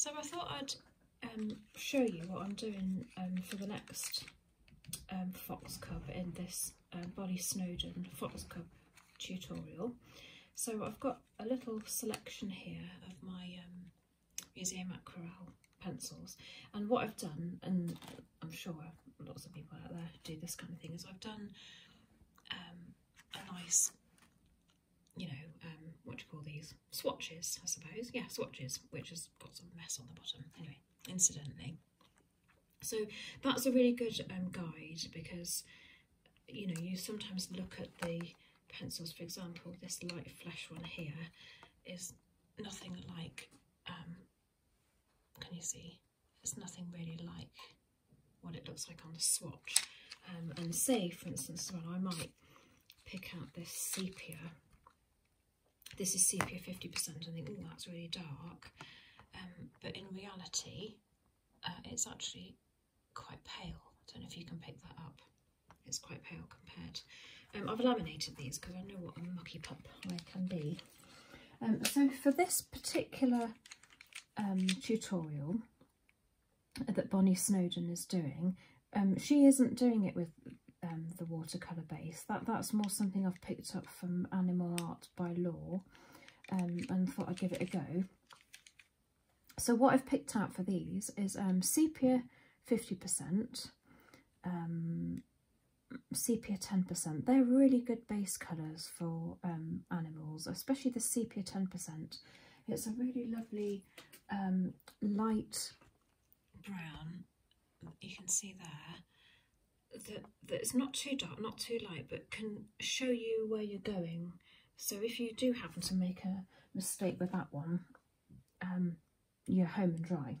So I thought I'd um, show you what I'm doing um, for the next um, Fox Cub in this uh, Bonny Snowdon Fox Cub tutorial. So I've got a little selection here of my um, Museum Aquarelle pencils and what I've done, and I'm sure lots of people out there do this kind of thing, is I've done um, a nice, you know, what do you call these? Swatches, I suppose. Yeah, swatches, which has got some mess on the bottom. Anyway, incidentally. So that's a really good um, guide because, you know, you sometimes look at the pencils, for example, this light flesh one here is nothing like, um, can you see? It's nothing really like what it looks like on the swatch. Um, and say, for instance, well, I might pick out this sepia. This is sepia 50% and think, oh, that's really dark. Um, but in reality, uh, it's actually quite pale. I don't know if you can pick that up. It's quite pale compared. Um, I've laminated these because I know what a mucky pup I can be. Um, so for this particular um, tutorial that Bonny Snowdon is doing, um, she isn't doing it with um, the watercolour base. That That's more something I've picked up from Animal Art by Law um, and thought I'd give it a go. So what I've picked out for these is um, sepia 50%, um, sepia 10%. They're really good base colours for um, animals, especially the sepia 10%. It's a really lovely um, light brown, you can see there, that, that it's not too dark, not too light, but can show you where you're going. So if you do happen to make a mistake with that one, um, you're home and dry.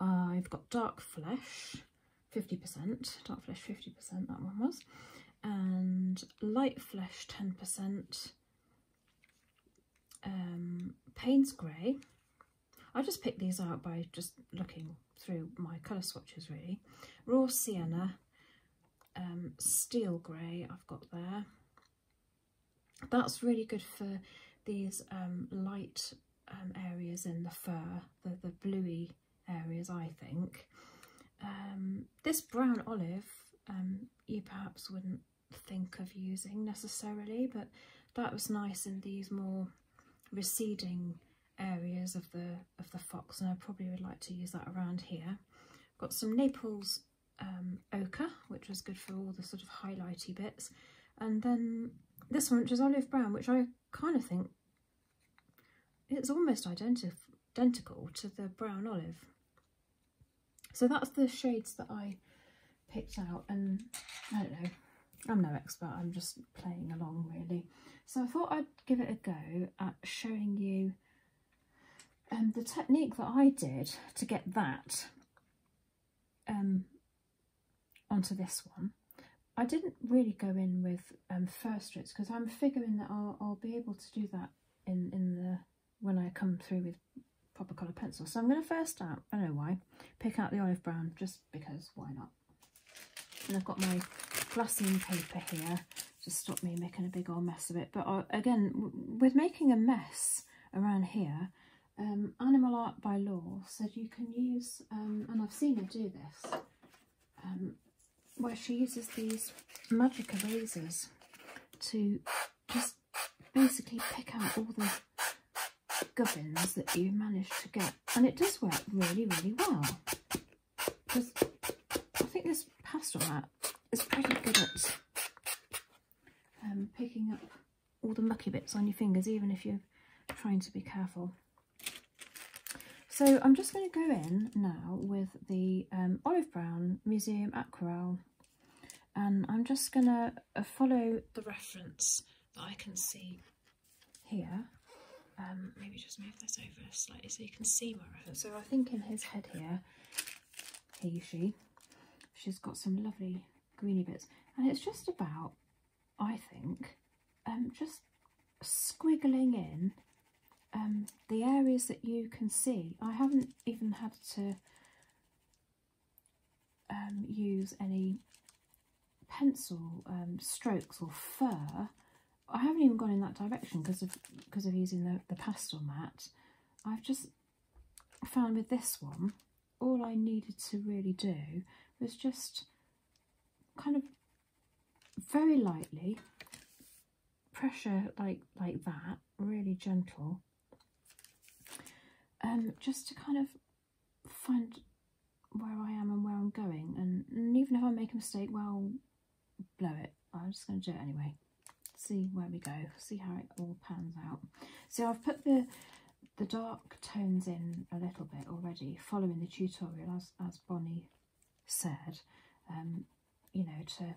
I've got dark flesh, 50%, dark flesh 50%, that one was, and light flesh 10%, um, Payne's Grey. I just picked these out by just looking through my colour swatches really. Raw Sienna, um, Steel Grey I've got there. That's really good for these um, light um, areas in the fur, the, the bluey areas I think. Um, this brown olive um, you perhaps wouldn't think of using necessarily, but that was nice in these more receding areas of the of the fox and I probably would like to use that around here. Got some Naples um, ochre which was good for all the sort of highlighty bits and then this one which is olive brown which I kind of think it's almost identi identical to the brown olive. So that's the shades that I picked out and I don't know, I'm no expert, I'm just playing along really. So I thought I'd give it a go at showing you um, the technique that I did to get that um, onto this one. I didn't really go in with um, first strips because I'm figuring that I'll, I'll be able to do that in, in the when I come through with proper colour pencil. So I'm going to first out, I don't know why, pick out the olive brown just because, why not? And I've got my glassine paper here to stop me making a big old mess of it. But uh, again, with making a mess around here, um, Animal Art by Law said you can use, um, and I've seen her do this, um, where she uses these magic erasers to just basically pick out all the gubbins that you manage to get. And it does work really, really well. Because I think this Pastelmat is pretty good at um, picking up all the mucky bits on your fingers, even if you're trying to be careful. So I'm just going to go in now with the um, olive brown Museum Aquarelle and I'm just going to uh, follow the reference that I can see here um, maybe just move this over slightly so you can see my reference. So I think in his head here, he, she, she's got some lovely greeny bits. And it's just about, I think, um, just squiggling in um, the areas that you can see. I haven't even had to um, use any pencil um, strokes or fur I haven't even gone in that direction because of because of using the, the Pastelmat. I've just found with this one, all I needed to really do was just kind of very lightly pressure like like that, really gentle, um, just to kind of find where I am and where I'm going. And, and even if I make a mistake, well, blow it. I'm just going to do it anyway. See where we go. See how it all pans out. So I've put the the dark tones in a little bit already, following the tutorial as as Bonny said. Um, you know to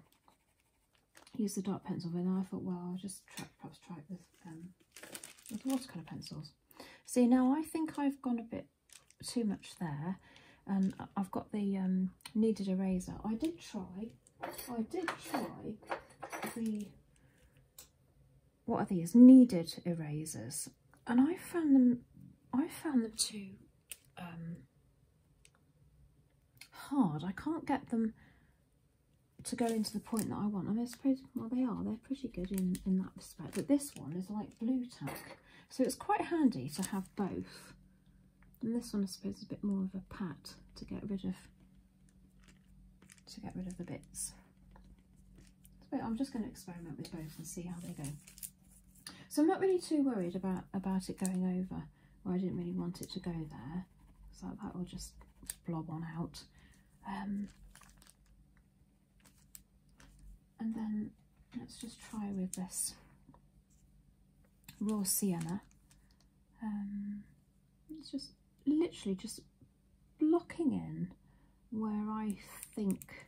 use the dark pencil, but then I thought, well, I'll just try, perhaps try it with um, with watercolour pencils. See, now I think I've gone a bit too much there and I've got the um, kneaded eraser. I did try, I did try the, what are these, kneaded erasers and I found them, I found them too um, hard. I can't get them to go into the point that I want. I mean, I suppose, well, they are. They're pretty good in, in that respect. But this one is like Blu Tack. So it's quite handy to have both. And this one, I suppose, is a bit more of a pat to get rid of to get rid of the bits. So I'm just going to experiment with both and see how they go. So I'm not really too worried about, about it going over where I didn't really want it to go there. So that will just blob on out. Um, and then let's just try with this raw sienna. Um, it's just literally just blocking in where I think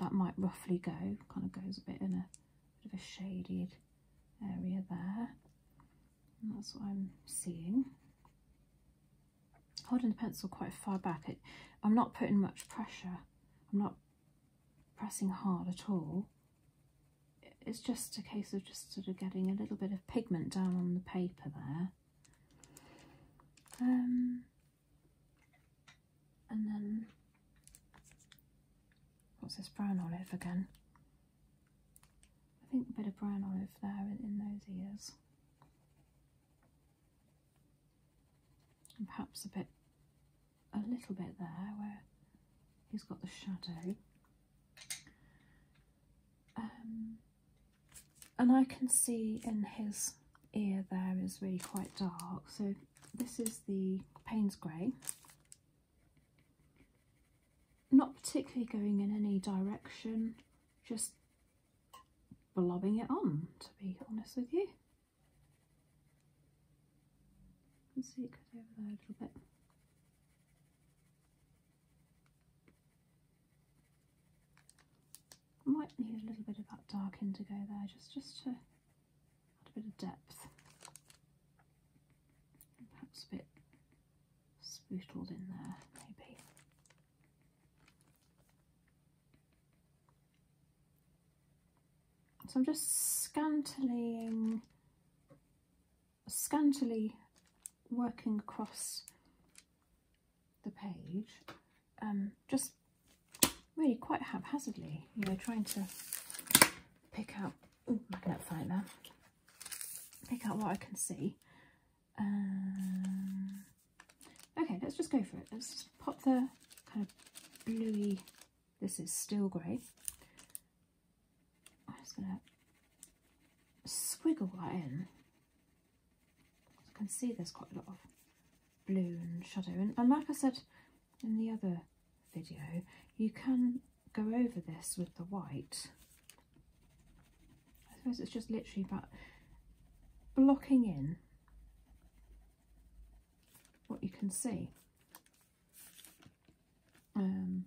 that might roughly go. Kind of goes a bit in a bit of a shaded area there. And that's what I'm seeing. Holding the pencil quite far back, it, I'm not putting much pressure. I'm not pressing hard at all. It's just a case of just sort of getting a little bit of pigment down on the paper there. Um, and then, what's this brown olive again? I think a bit of brown olive there in, in those ears. And perhaps a bit, a little bit there where he's got the shadow. Um, and I can see in his ear there is really quite dark. So this is the Payne's Grey. Not particularly going in any direction, just blobbing it on, to be honest with you. You can see it over there a little bit. Might need a little bit of that dark indigo there, just, just to add a bit of depth. perhaps a bit spootled in there, maybe. So I'm just scantily, scantily working across the page, um, just really quite haphazardly, you know, trying to pick out, oh, that, pick out what I can see. Um, okay, let's just go for it. Let's just pop the kind of bluey, this is still grey. I'm just going to squiggle that in. You can see there's quite a lot of blue and shadow. And, and like I said in the other video, you can go over this with the white. I suppose it's just literally about blocking in what you can see. Um,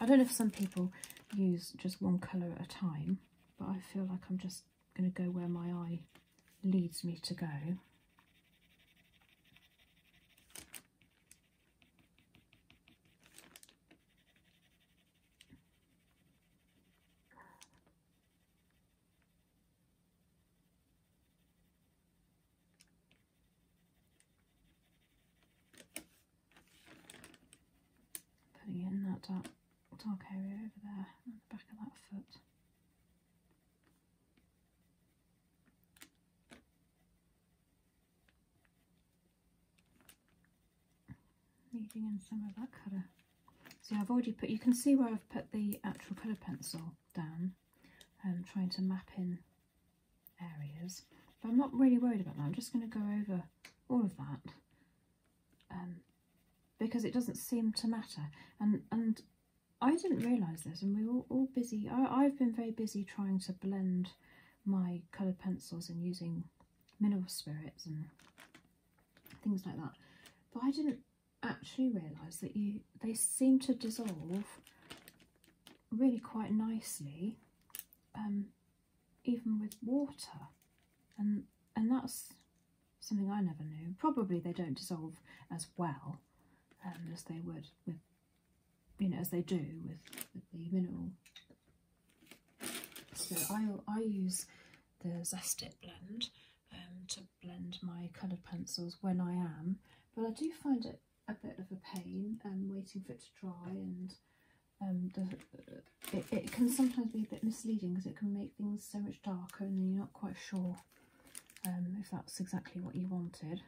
I don't know if some people use just one colour at a time, but I feel like I'm just going to go where my eye leads me to go. Putting in that dark, dark area over there on the back of that foot. shading in some of that colour. See, I've already put, you can see where I've put the actual colour pencil down and trying to map in areas. But I'm not really worried about that. I'm just going to go over all of that um, because it doesn't seem to matter. And and I didn't realise this, and we were all, busy. I, I've been very busy trying to blend my coloured pencils and using mineral spirits and things like that. But I didn't actually realise that you they seem to dissolve really quite nicely, um, even with water, and and that's something I never knew. Probably they don't dissolve as well um, as they would with you know as they do with, with the mineral. So I I use the Zest-it blend um, to blend my coloured pencils when I am, but I do find it a bit of a pain um, waiting for it to dry and um, the, it, it can sometimes be a bit misleading because it can make things so much darker and then you're not quite sure um, if that's exactly what you wanted.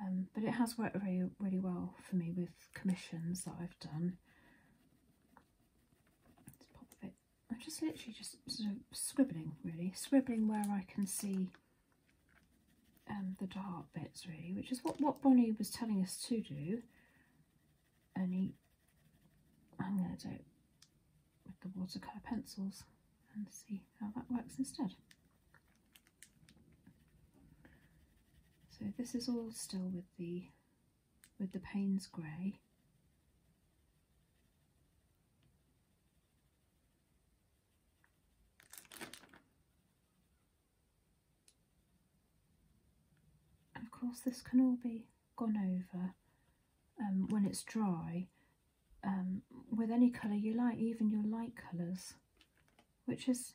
Um, but it has worked very, really well for me with commissions that I've done. Let's pop a bit. I'm just literally just sort of scribbling, really, scribbling where I can see um, the dark bits, really, which is what what Bonny was telling us to do. Only I'm going to do it with the watercolour pencils and see how that works instead. So this is all still with the with the Payne's grey. Of course this can all be gone over um, when it's dry um, with any colour you like, even your light colours, which is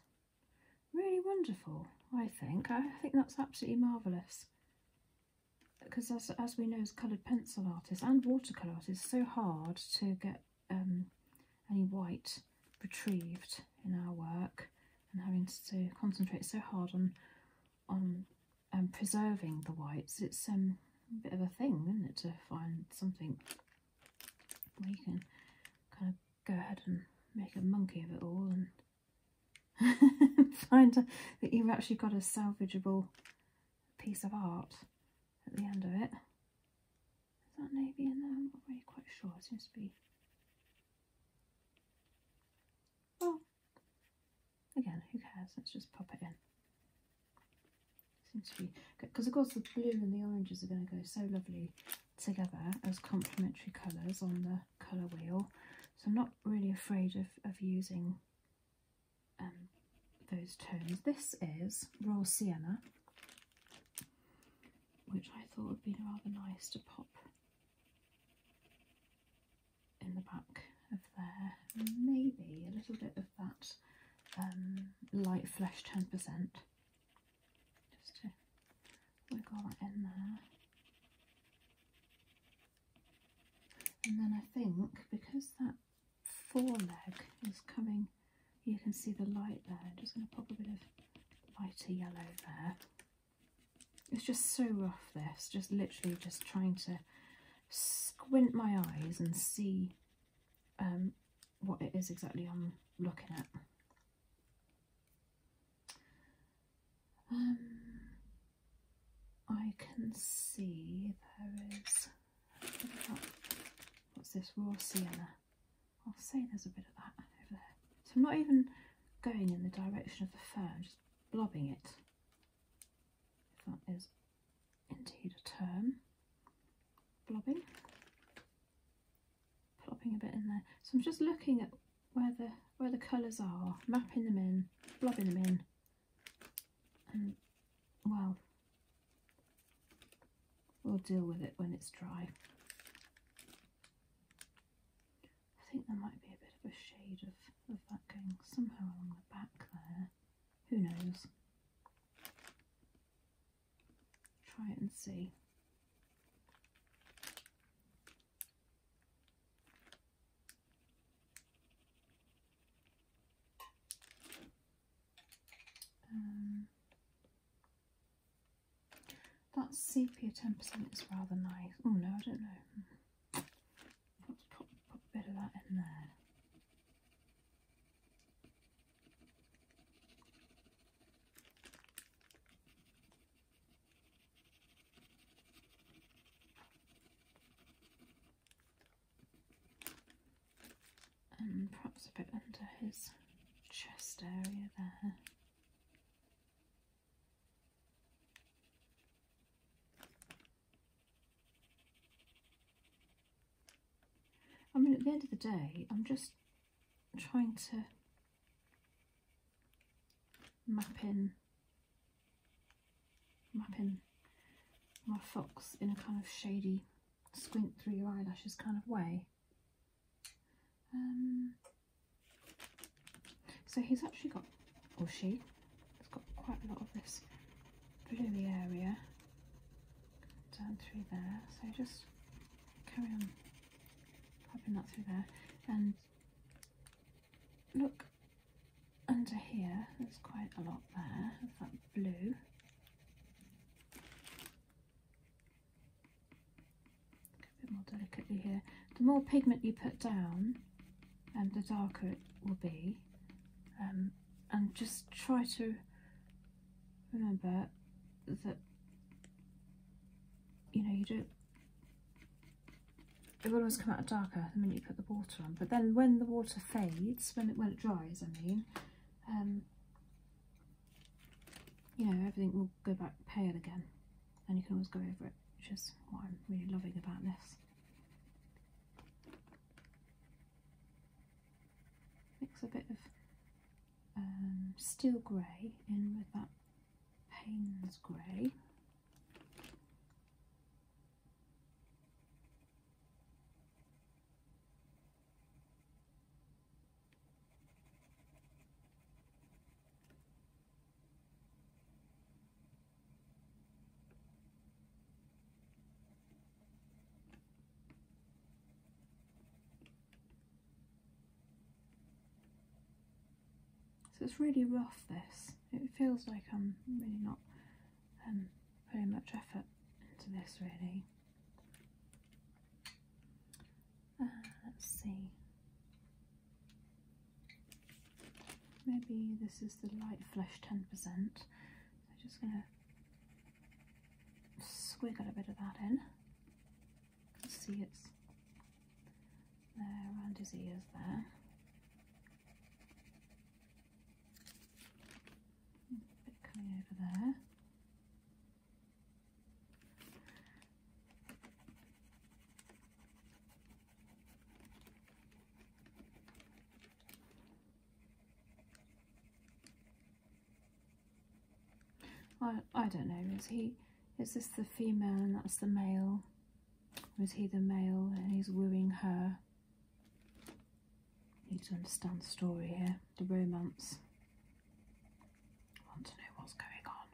really wonderful, I think. I think that's absolutely marvellous. Because as, as we know as coloured pencil artists and watercolour artists, it's so hard to get um, any white retrieved in our work and having to concentrate so hard on on um, preserving the whites. It's um, a bit of a thing, isn't it, to find something where you can kind of go ahead and make a monkey of it all and find that you've actually got a salvageable piece of art at the end of it. Is that navy in there? I'm not really quite sure. It seems to be. Well, again, who cares? Let's just pop it in. Seems to be because of course the blue and the oranges are going to go so lovely together as complementary colours on the colour wheel. So I'm not really afraid of, of using um, those tones. This is Raw Sienna, which I thought would be rather nice to pop in the back of there. Maybe a little bit of that um, light flesh 10%, just to wiggle that in there. And then I think because that foreleg is coming, you can see the light there. I'm just going to pop a bit of lighter yellow there. It's just so rough this, just literally just trying to squint my eyes and see um, what it is exactly I'm looking at. Um, I can see there is what's this raw sienna. I'll say there's a bit of that over there. So I'm not even going in the direction of the fur, I'm just blobbing it. That is indeed a term. Blobbing. Plopping a bit in there. So I'm just looking at where the where the colours are, mapping them in, blobbing them in. And well, we'll deal with it when it's dry. I think there might be a bit of a shade of, of that going somehow along the back there. Who knows? Try and see. Um, that sepia 10% is rather nice. Oh no, I don't know. Put a bit of that in there. And perhaps a bit under his chest area there. I mean, at the end of the day, I'm just trying to map in, map in my fox in a kind of shady, squint through your eyelashes kind of way. Um, so he's actually got, or she, has got quite a lot of this bluey area. Down through there. So just carry on popping that through there. And look under here. There's quite a lot there. Of that blue. A bit more delicately here. The more pigment you put down and the darker it will be um, and just try to remember that you know you don't it will always come out darker the minute you put the water on. But then when the water fades, when it when it dries, I mean, um, you know, everything will go back pale again, and you can always go over it, which is what I'm really loving about this. A bit of um, steel grey in with that Payne's grey. So it's really rough this. It feels like I'm really not um, putting much effort into this really. Uh, let's see. Maybe this is the light flesh 10%. So I'm just going to squiggle a bit of that in. see it's there around his ears there. bit over there. I, I don't know, is he, is this the female and that's the male? Or is he the male and he's wooing her? Need to understand the story here, the romance. want to know what's going on.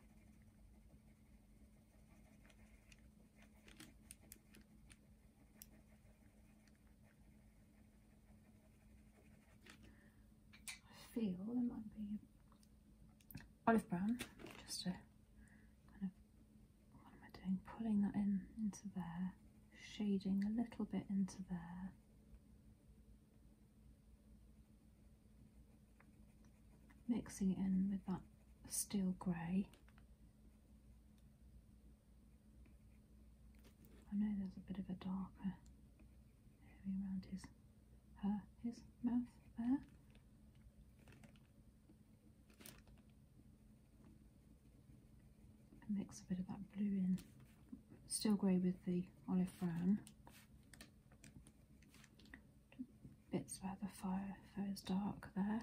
I feel there might be olive brown, just to kind of, what am I doing? Pulling that in into there, shading a little bit into there. Mixing it in with that steel grey. I know there's a bit of a darker area around his her his mouth there. Mix a bit of that blue in, still grey with the olive brown. Bits where the fire is dark there.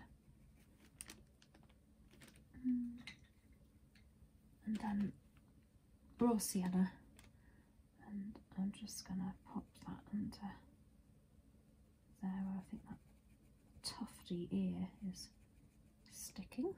Mm. And then raw sienna, and I'm just gonna pop that under there where I think that tufty ear is sticking.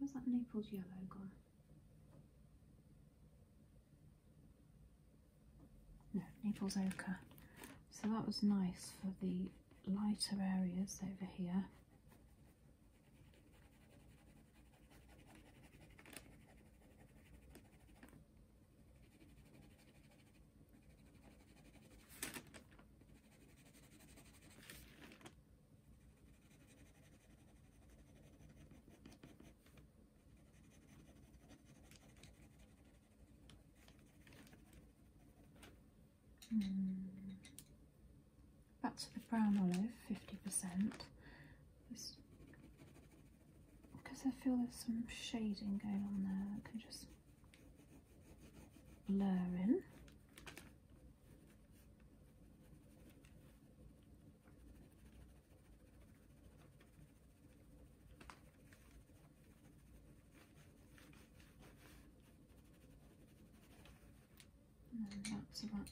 And that Naples yellow gone? No, Naples ochre. So that was nice for the lighter areas over here. The brown olive, 50%. because I feel there's some shading going on there that can just blur in. And that's about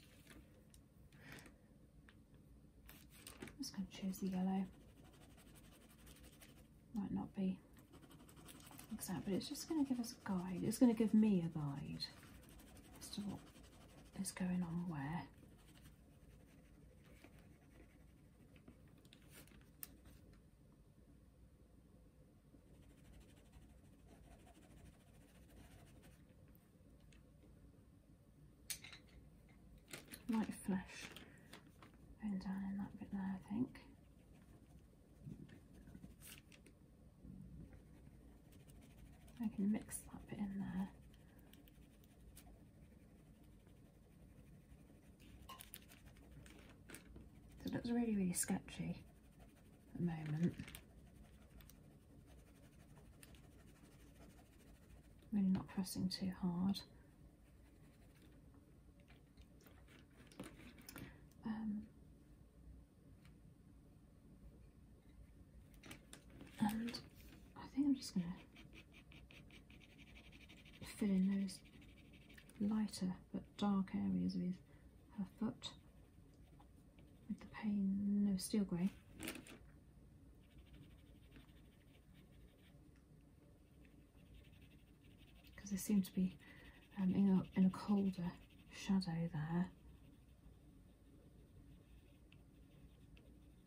I'm yellow. Might not be exact, but it's just going to give us a guide. It's going to give me a guide as to what is going on where. Light flesh going down in that bit there, I think. Can mix that bit in there. So it looks really, really sketchy at the moment. Really not pressing too hard. Um, and I think I'm just going to fill in those lighter but dark areas his, her foot with the pain, no, steel grey. Because they seem to be um, in, a, in a colder shadow there.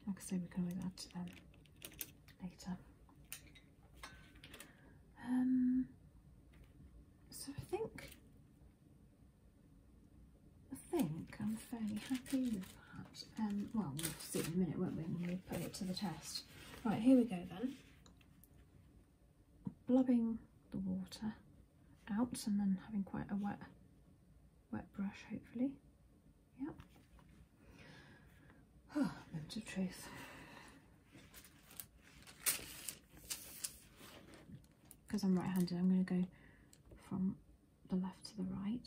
Like I say, we can always add to them later. Um, so I think, I think I'm fairly happy with that. Um, well, we'll see in a minute, won't we, when we put it to the test. Right, here we go then. Blubbing the water out and then having quite a wet, wet brush, hopefully. Yep. Oh, moment of truth. Because I'm right-handed, I'm going to go from the left to the right.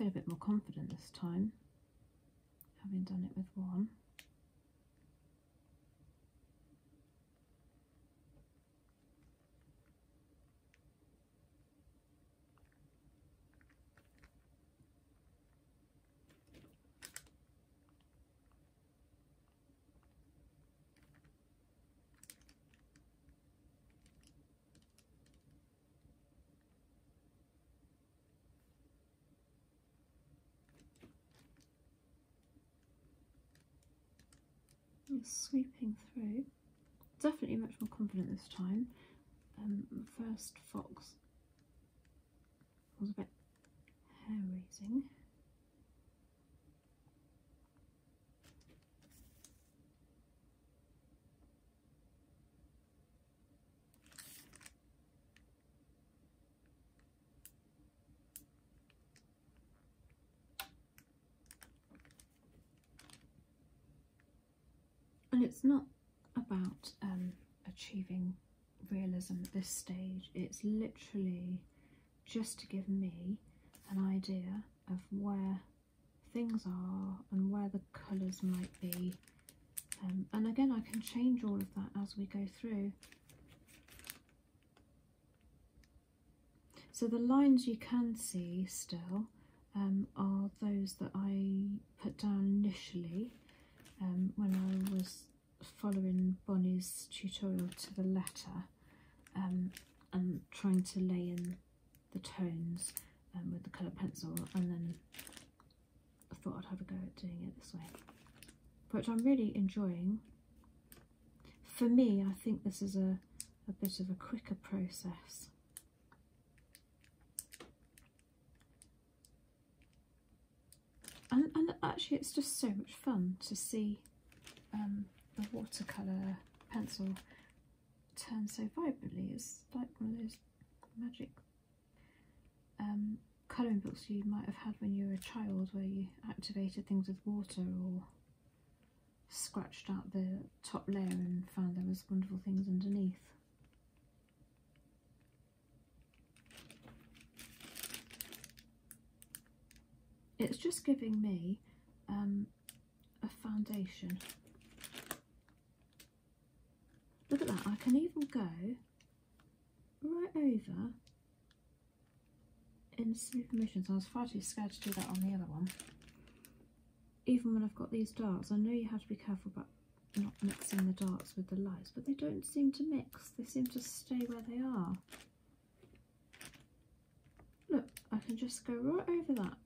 Feel a bit more confident this time, having done it with one. Sweeping through. Definitely much more confident this time. Um, first fox was a bit hair raising. It's not about um, achieving realism at this stage. It's literally just to give me an idea of where things are and where the colours might be. Um, and again, I can change all of that as we go through. So the lines you can see still um, are those that I put down initially um, when I was following Bonny's tutorial to the letter um, and trying to lay in the tones um, with the colour pencil and then I thought I'd have a go at doing it this way which I'm really enjoying. For me I think this is a, a bit of a quicker process and, and actually it's just so much fun to see um, the watercolour pencil turn so vibrantly. It's like one of those magic um, colouring books you might have had when you were a child where you activated things with water or scratched out the top layer and found there was wonderful things underneath. It's just giving me um, a foundation. Look at that, I can even go right over in sleep motions. I was far too scared to do that on the other one. Even when I've got these darks, I know you have to be careful about not mixing the darks with the lights, but they don't seem to mix. They seem to stay where they are. Look, I can just go right over that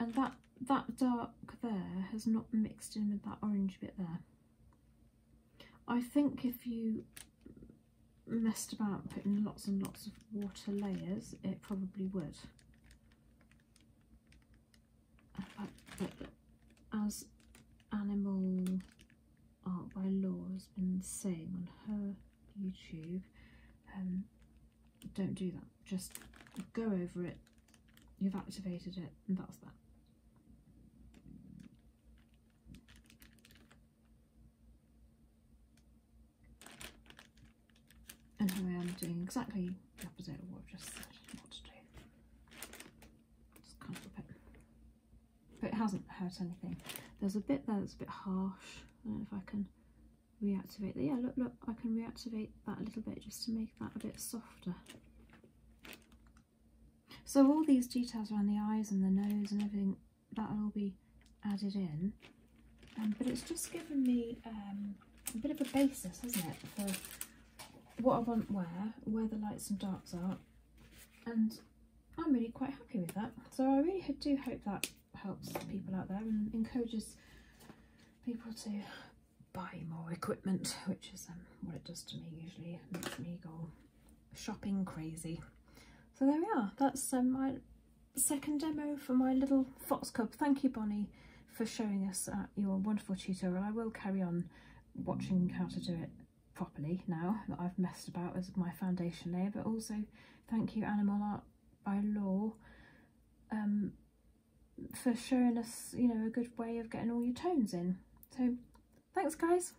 and that that dark there has not mixed in with that orange bit there. I think if you messed about putting lots and lots of water layers, it probably would. But, as Animal Art by Law has been saying on her YouTube, um, don't do that. Just go over it, you've activated it, and that's that. And here I am doing exactly the opposite of what I've just said to do. Just kind of a bit. But it hasn't hurt anything. There's a bit there that's a bit harsh. I don't know if I can reactivate that. Yeah, look, look, I can reactivate that a little bit just to make that a bit softer. So all these details around the eyes and the nose and everything, that'll all be added in. Um, but it's just given me um, a bit of a basis, hasn't it, for what I want where, where the lights and darks are, and I'm really quite happy with that. So I really do hope that helps people out there and encourages people to buy more equipment, which is um, what it does to me usually. It makes me go shopping crazy. So there we are. That's um, my second demo for my little Fox Cub. Thank you, Bonny, for showing us uh, your wonderful tutorial. I will carry on watching how to do it properly now that I've messed about as my foundation layer but also thank you Animal Art by Law um, for showing us you know a good way of getting all your tones in. So thanks guys